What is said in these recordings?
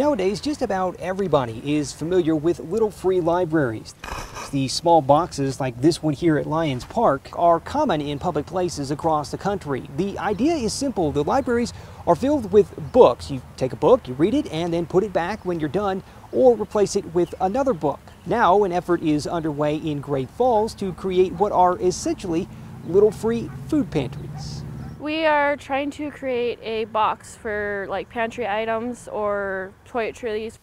Nowadays, just about everybody is familiar with little free libraries. These small boxes like this one here at Lions Park are common in public places across the country. The idea is simple. The libraries are filled with books. You take a book, you read it, and then put it back when you're done or replace it with another book. Now, an effort is underway in Great Falls to create what are essentially little free food pantries. We are trying to create a box for like pantry items or toiletries.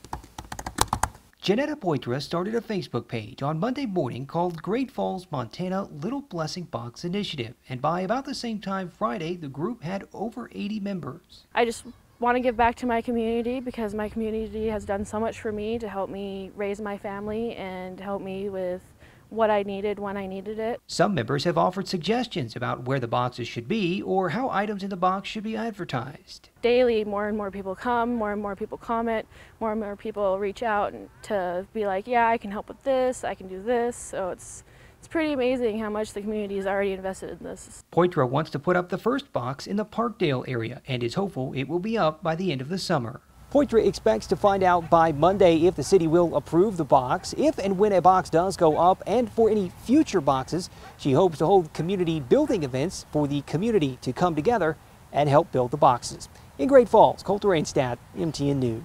Janetta Poitra started a Facebook page on Monday morning called Great Falls, Montana Little Blessing Box Initiative, and by about the same time Friday, the group had over 80 members. I just want to give back to my community because my community has done so much for me to help me raise my family and help me with what I needed when I needed it. Some members have offered suggestions about where the boxes should be or how items in the box should be advertised. Daily, more and more people come, more and more people comment, more and more people reach out to be like, yeah, I can help with this, I can do this. So it's it's pretty amazing how much the community has already invested in this. Poitra wants to put up the first box in the Parkdale area and is hopeful it will be up by the end of the summer. Poitra expects to find out by Monday if the city will approve the box, if and when a box does go up, and for any future boxes, she hopes to hold community building events for the community to come together and help build the boxes. In Great Falls, Colter Rainstadt, MTN News.